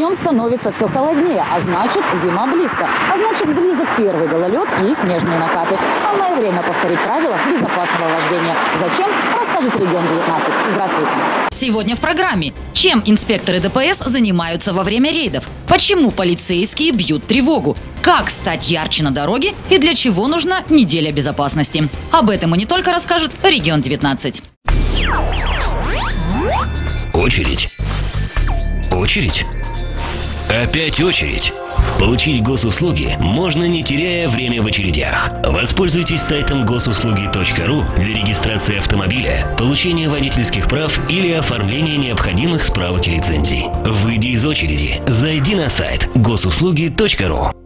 Днем становится все холоднее, а значит зима близко. А значит близок первый гололед и снежные накаты. Самое время повторить правила безопасного вождения. Зачем? Расскажет регион 19. Здравствуйте. Сегодня в программе. Чем инспекторы ДПС занимаются во время рейдов? Почему полицейские бьют тревогу? Как стать ярче на дороге и для чего нужна неделя безопасности? Об этом и не только расскажет регион 19. Очередь. Очередь. Опять очередь. Получить госуслуги можно не теряя время в очередях. Воспользуйтесь сайтом госуслуги.ру для регистрации автомобиля, получения водительских прав или оформления необходимых справок и лицензий. Выйди из очереди. Зайди на сайт госуслуги.ру.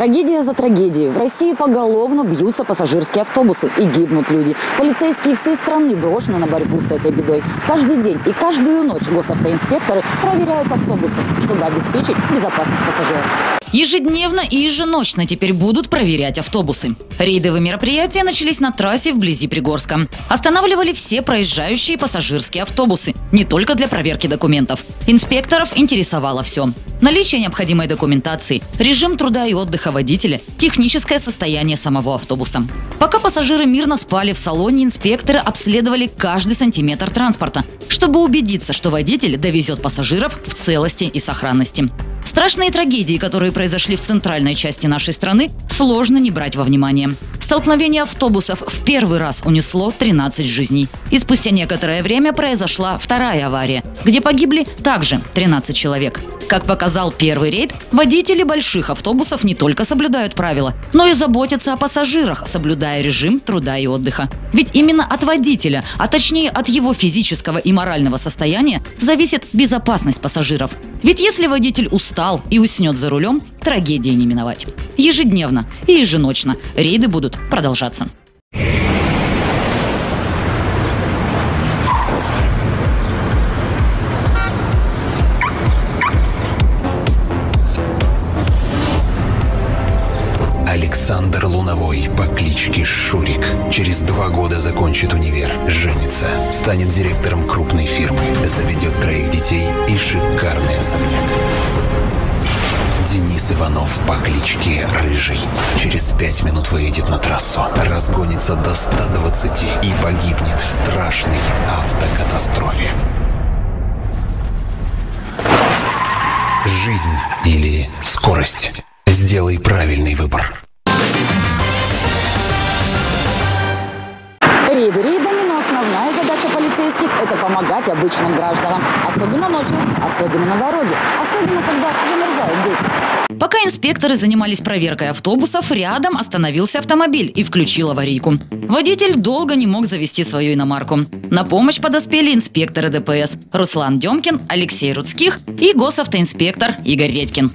Трагедия за трагедией. В России поголовно бьются пассажирские автобусы и гибнут люди. Полицейские всей страны брошены на борьбу с этой бедой. Каждый день и каждую ночь госавтоинспекторы проверяют автобусы, чтобы обеспечить безопасность пассажиров. Ежедневно и еженочно теперь будут проверять автобусы. Рейдовые мероприятия начались на трассе вблизи Пригорска. Останавливали все проезжающие пассажирские автобусы, не только для проверки документов. Инспекторов интересовало все. Наличие необходимой документации, режим труда и отдыха водителя, техническое состояние самого автобуса. Пока пассажиры мирно спали в салоне, инспекторы обследовали каждый сантиметр транспорта, чтобы убедиться, что водитель довезет пассажиров в целости и сохранности. Страшные трагедии, которые произошли в центральной части нашей страны, сложно не брать во внимание. Столкновение автобусов в первый раз унесло 13 жизней. И спустя некоторое время произошла вторая авария, где погибли также 13 человек. Как показал первый рейд, водители больших автобусов не только соблюдают правила, но и заботятся о пассажирах, соблюдая режим труда и отдыха. Ведь именно от водителя, а точнее от его физического и морального состояния, зависит безопасность пассажиров. Ведь если водитель устал и уснет за рулем, трагедии не миновать. Ежедневно и еженочно рейды будут продолжаться. Станет директором крупной фирмы, заведет троих детей и шикарный особняк. Денис Иванов по кличке Рыжий. Через пять минут выйдет на трассу, разгонится до 120 и погибнет в страшной автокатастрофе. Жизнь или скорость? Сделай правильный выбор. Основная задача полицейских – это помогать обычным гражданам. Особенно ночью, особенно на дороге, особенно когда замерзают дети. Пока инспекторы занимались проверкой автобусов, рядом остановился автомобиль и включил аварийку. Водитель долго не мог завести свою иномарку. На помощь подоспели инспекторы ДПС Руслан Демкин, Алексей Рудских и госавтоинспектор Игорь Редькин.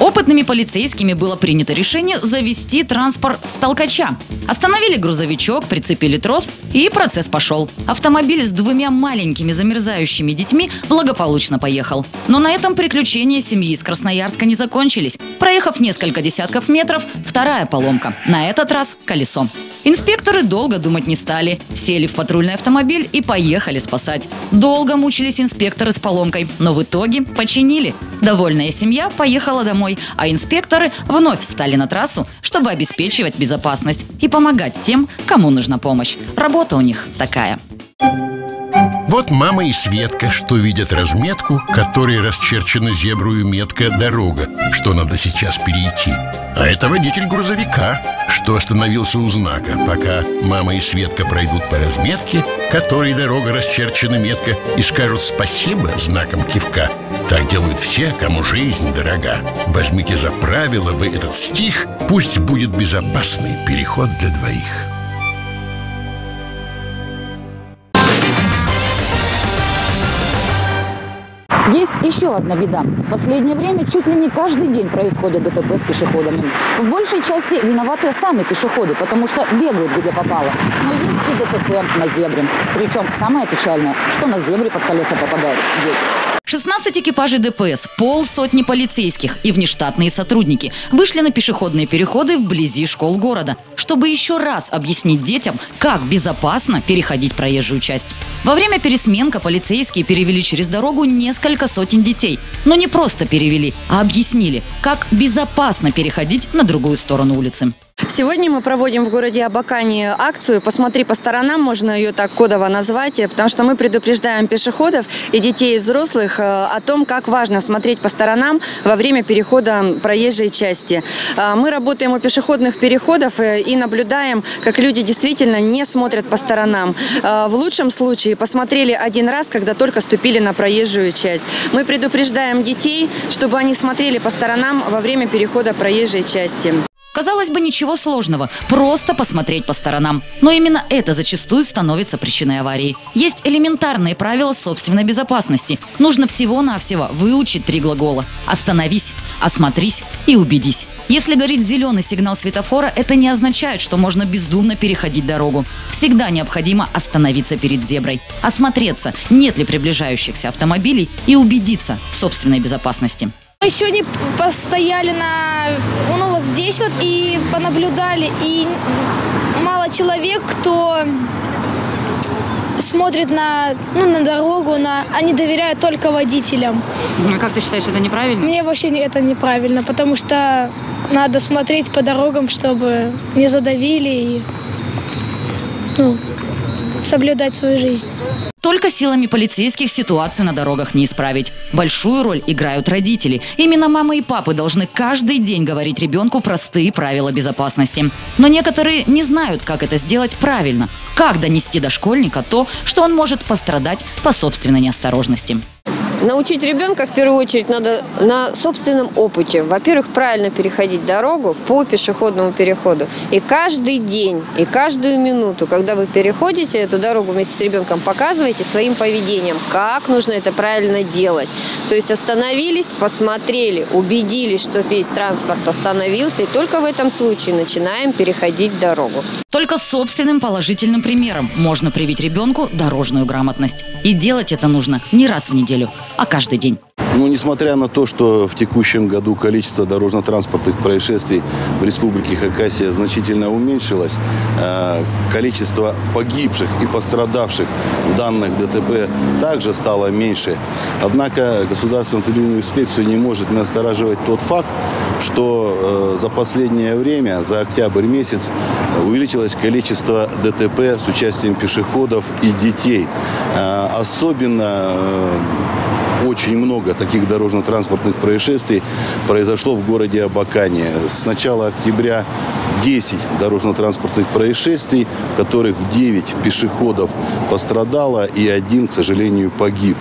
Опытными полицейскими было принято решение завести транспорт с толкача. Остановили грузовичок, прицепили трос, и процесс пошел. Автомобиль с двумя маленькими замерзающими детьми благополучно поехал. Но на этом приключения семьи из Красноярска не закончились. Проехав несколько десятков метров, вторая поломка. На этот раз колесо. Инспекторы долго думать не стали. Сели в патрульный автомобиль и поехали спасать. Долго мучились инспекторы с поломкой, но в итоге починили. Довольная семья поехала домой, а инспекторы вновь встали на трассу, чтобы обеспечивать безопасность и помогать тем, кому нужна помощь. Работа у них такая. Вот мама и Светка, что видят разметку, которой расчерчена зебрую метка «Дорога», что надо сейчас перейти. А это водитель грузовика, что остановился у знака, пока мама и Светка пройдут по разметке, которой дорога расчерчена метка, и скажут спасибо знаком кивка. Так делают все, кому жизнь дорога. Возьмите за правило вы этот стих, пусть будет безопасный переход для двоих. Еще одна беда. В последнее время чуть ли не каждый день происходят ДТП с пешеходами. В большей части виноваты сами пешеходы, потому что бегают где попало. Но есть и ДТП на зебре. Причем самое печальное, что на зебре под колеса попадают дети. 16 экипажей ДПС, полсотни полицейских и внештатные сотрудники вышли на пешеходные переходы вблизи школ города, чтобы еще раз объяснить детям, как безопасно переходить проезжую часть. Во время пересменка полицейские перевели через дорогу несколько сотен детей. Но не просто перевели, а объяснили, как безопасно переходить на другую сторону улицы. Сегодня мы проводим в городе Абакане акцию «Посмотри по сторонам», можно ее так кодово назвать, потому что мы предупреждаем пешеходов и детей и взрослых э, о том, как важно смотреть по сторонам во время перехода проезжей части. Э, мы работаем у пешеходных переходов э, и наблюдаем, как люди действительно не смотрят по сторонам. В лучшем случае посмотрели один раз, когда только ступили на проезжую часть. Мы предупреждаем детей, чтобы они смотрели по сторонам во время перехода проезжей части. Казалось бы, ничего сложного, просто посмотреть по сторонам. Но именно это зачастую становится причиной аварии. Есть элементарные правила собственной безопасности. Нужно всего-навсего выучить три глагола. Остановись, осмотрись и убедись. Если горит зеленый сигнал светофора, это не означает, что можно бездумно переходить дорогу. Всегда необходимо остановиться перед зеброй, осмотреться, нет ли приближающихся автомобилей и убедиться в собственной безопасности. Мы сегодня постояли на, ну вот здесь вот и понаблюдали, и мало человек, кто смотрит на, ну, на дорогу, на, они доверяют только водителям. А как ты считаешь, это неправильно? Мне вообще это неправильно, потому что надо смотреть по дорогам, чтобы не задавили и ну, соблюдать свою жизнь. Только силами полицейских ситуацию на дорогах не исправить. Большую роль играют родители. Именно мамы и папы должны каждый день говорить ребенку простые правила безопасности. Но некоторые не знают, как это сделать правильно. Как донести до школьника то, что он может пострадать по собственной неосторожности. Научить ребенка в первую очередь надо на собственном опыте. Во-первых, правильно переходить дорогу по пешеходному переходу. И каждый день, и каждую минуту, когда вы переходите эту дорогу вместе с ребенком, показывайте своим поведением, как нужно это правильно делать. То есть остановились, посмотрели, убедились, что весь транспорт остановился, и только в этом случае начинаем переходить дорогу. Только собственным положительным примером можно привить ребенку дорожную грамотность. И делать это нужно не раз в неделю, а каждый день. Ну, несмотря на то, что в текущем году количество дорожно-транспортных происшествий в Республике Хакасия значительно уменьшилось, э, количество погибших и пострадавших в данных ДТП также стало меньше. Однако Государственная автомобильную инспекцию не может настораживать тот факт, что э, за последнее время, за октябрь месяц, увеличилось количество ДТП с участием пешеходов и детей. Э, особенно очень много таких дорожно-транспортных происшествий произошло в городе Абакане. С начала октября 10 дорожно-транспортных происшествий, в которых 9 пешеходов пострадало и один, к сожалению, погиб.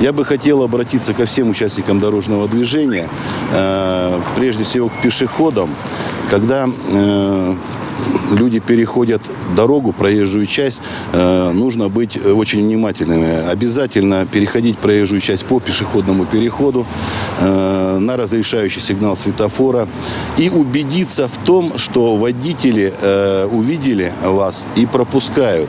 Я бы хотел обратиться ко всем участникам дорожного движения, э, прежде всего к пешеходам, когда э, люди переходят дорогу, проезжую часть, э, нужно быть очень внимательными. Обязательно переходить проезжую часть по пешеходному переходу э, на разрешающий сигнал светофора и убедиться в том, что водители э, увидели вас и пропускают.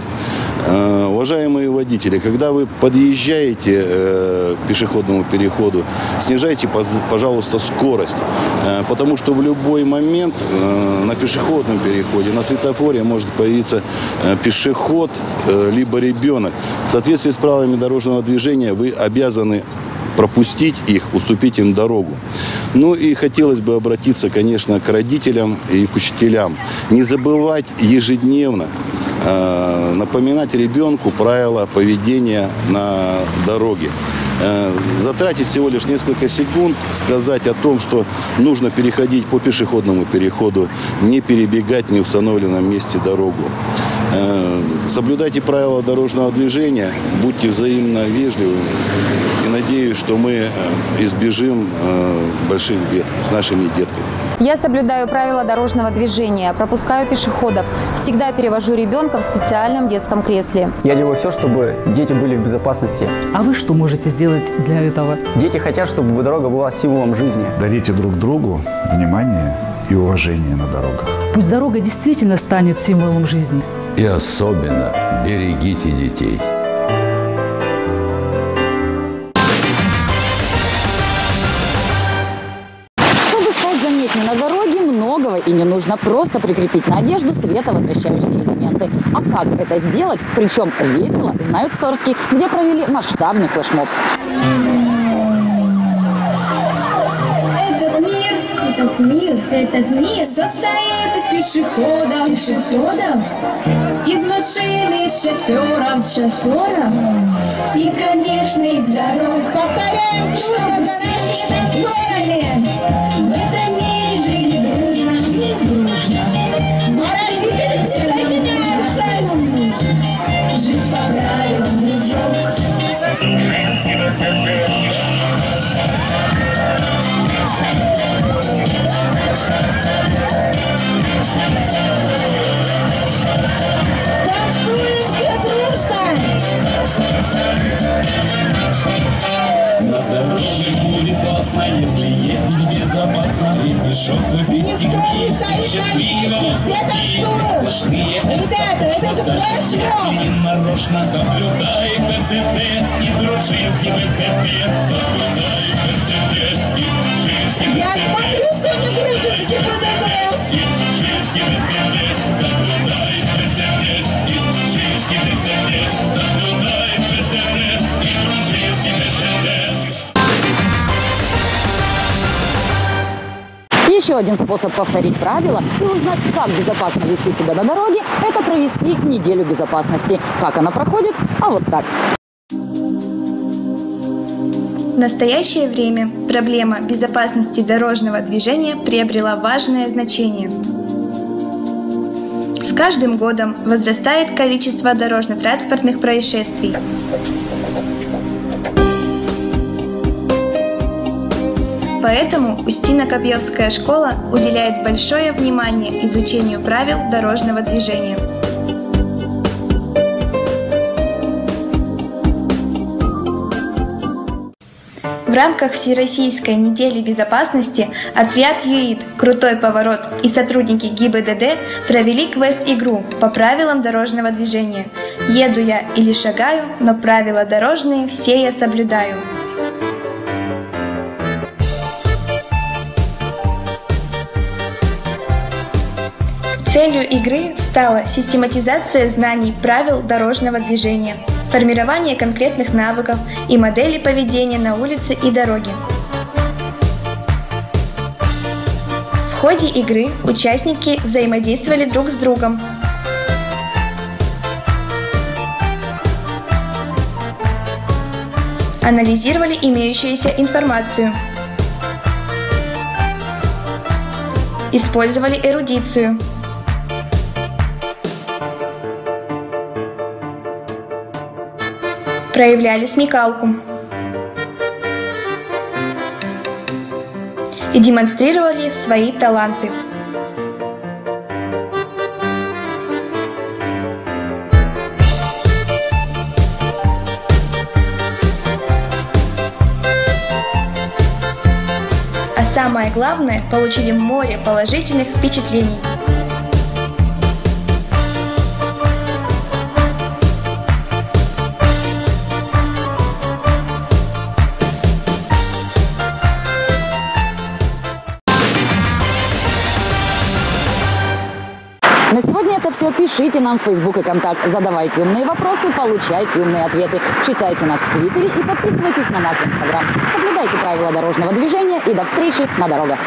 Э, уважаемые водители, когда вы подъезжаете э, к пешеходному переходу, снижайте, пожалуйста, скорость, э, потому что в любой момент на пешеходном переходе, на светофоре может появиться пешеход, либо ребенок. В соответствии с правилами дорожного движения вы обязаны пропустить их, уступить им дорогу. Ну и хотелось бы обратиться, конечно, к родителям и к учителям. Не забывать ежедневно Э, напоминать ребенку правила поведения на дороге. Э, затратить всего лишь несколько секунд, сказать о том, что нужно переходить по пешеходному переходу, не перебегать в неустановленном месте дорогу. Э, соблюдайте правила дорожного движения, будьте взаимно вежливыми. Надеюсь, что мы избежим больших бед с нашими детками. Я соблюдаю правила дорожного движения, пропускаю пешеходов, всегда перевожу ребенка в специальном детском кресле. Я делаю все, чтобы дети были в безопасности. А вы что можете сделать для этого? Дети хотят, чтобы дорога была символом жизни. Дарите друг другу внимание и уважение на дорогах. Пусть дорога действительно станет символом жизни. И особенно берегите детей. Не нужно просто прикрепить на одежду световозвращающие элементы. А как это сделать, причем весело, знают в Сорске, где провели масштабный флешмоб. Этот мир, этот мир, состоит из пешеходов, пешеходов, из машин, из шоферов, шоферов и, конечно, из дорог. Повторяем, чтобы все такое. В этом мире жили безопасно. Ремешок свой пристегните, счастливого пути. Сплошные Ребята! Если не нарочно соблюдай ПТТ и дружинский ПТТ. Соблюдай ПТТ и дружинский ПТТ. Еще один способ повторить правила и узнать, как безопасно вести себя на дороге, это провести неделю безопасности. Как она проходит? А вот так. В настоящее время проблема безопасности дорожного движения приобрела важное значение. С каждым годом возрастает количество дорожно-транспортных происшествий. Поэтому Устино-Копьевская школа уделяет большое внимание изучению правил дорожного движения. В рамках Всероссийской недели безопасности отряд ЮИД «Крутой поворот» и сотрудники ГИБДД провели квест-игру по правилам дорожного движения. Еду я или шагаю, но правила дорожные все я соблюдаю. Целью игры стала систематизация знаний правил дорожного движения, формирование конкретных навыков и моделей поведения на улице и дороге. В ходе игры участники взаимодействовали друг с другом. Анализировали имеющуюся информацию. Использовали эрудицию. Проявляли смекалку и демонстрировали свои таланты. А самое главное, получили море положительных впечатлений. Все. Пишите нам в Facebook и Контакт. Задавайте умные вопросы, получайте умные ответы. Читайте нас в Твиттере и подписывайтесь на нас в Инстаграм. Соблюдайте правила дорожного движения и до встречи на дорогах.